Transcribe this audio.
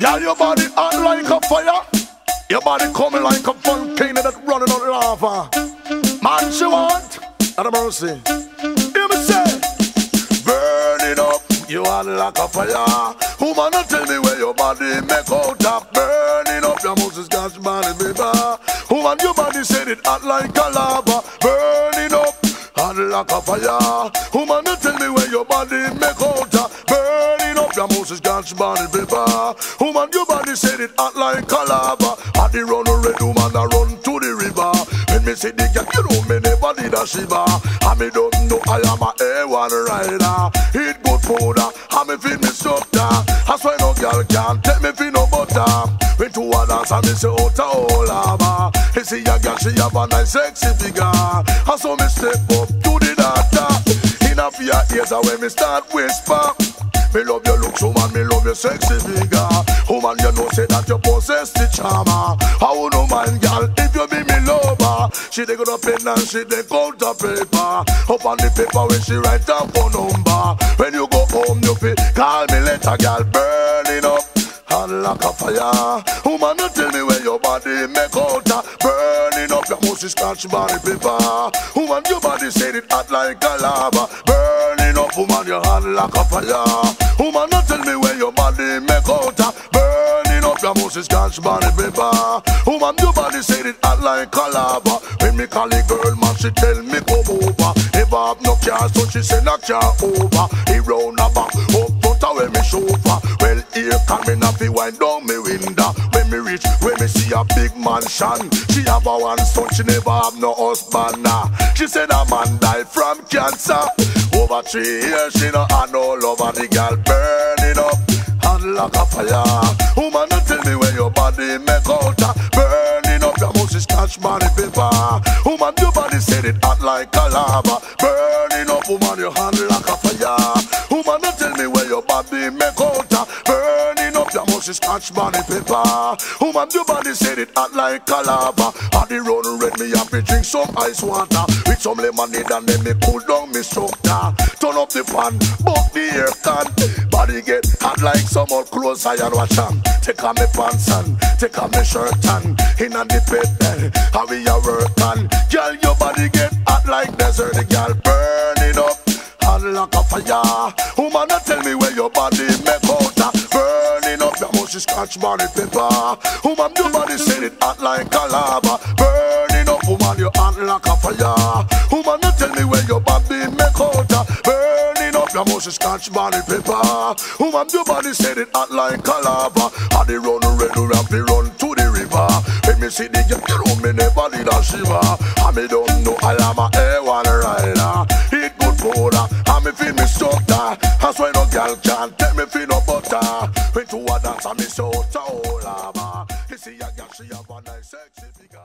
Girl, your body hot like a fire. Your body coming like a volcano that running on lava. Man, she want, and a mercy. Hear me say, burn it up. You hot like a fire. Woman, tell me where your body make out of burning up. Your Moses your body, baby. Woman, your body said it hot like a lava. Burning up, hot like a fire. Woman, tell me where your body make out of burning up. Your Moses got your body, baby. Woman, your body said it hot like a lava. I the run a red woman, I run to the river. When me see the girl, you know me never did a shiver. And me don't know I am a A1 rider. Eat good food, uh, and me feed me structure. I swear no girl can take me for no butter. When two a dance and me say oh, out a whole oh, lava. He see a girl, she have a nice sexy figure. I saw me step up to the. In a few years, when me start whisper. Me love your looks, woman, me love your sexy figure. Woman, you know say that you possess the charmer. I would no mind, girl, if you be me lover. She dey go to pen and she dey count a paper. Up on the paper when she write down phone number. When you go home, you feel call me later, girl, burning up. Hot like a fire Woman, you tell me where your body make out Burning up. Your musty scratch body paper Woman, your body said it hot like a lava. Burning up, woman, your hand like a fire. Woman, you tell me where your body make out Burning up. Your musty scratch body paper Woman, your body said it hot like a lava. When me call the girl, man, she tell me come over. Never have no car, so she say knock car over. He round back, up front where me chauffeur Well, here coming up, he wind down me window When me when me see a big mansion She have a one son, she never have no husband nah. She said a man died from cancer. Over three years, she no had no love And the girl burning up, hot like a fire. Woman, you tell me where your body make out a Burning up, your is catch body paper Woman, your body said it hot like a lava. Burning up, woman, your hand like a fire is catch body paper. Woman, your body said it hot like a lava On the run red, me happy drink some ice water. With some lemonade and then me cool down me structure Turn up the fan, buck the air can. Body get hot like some old clothes I and watch 'em. Take off me pants and take off me shirt and In a the bed then, how we a work and Girl, your body get hot like desert The girl burning up. Hot like a fire. Woman, tell me where your body Your musty scratch body paper Woman, your body said it hot like a lava. Burning up, woman, you hot like a fire. Woman, you tell me where your body make out. Burning up your musty scratch body paper Woman, your body said it hot like a lava. I the run red, we have run to the river. When me see the girl, you me never did a shiver. I me don't know I am a A1 rider. Eat good food, and me feel me structure That's why no girl can't And me so so lava You see a girl, she have a nice sexy figure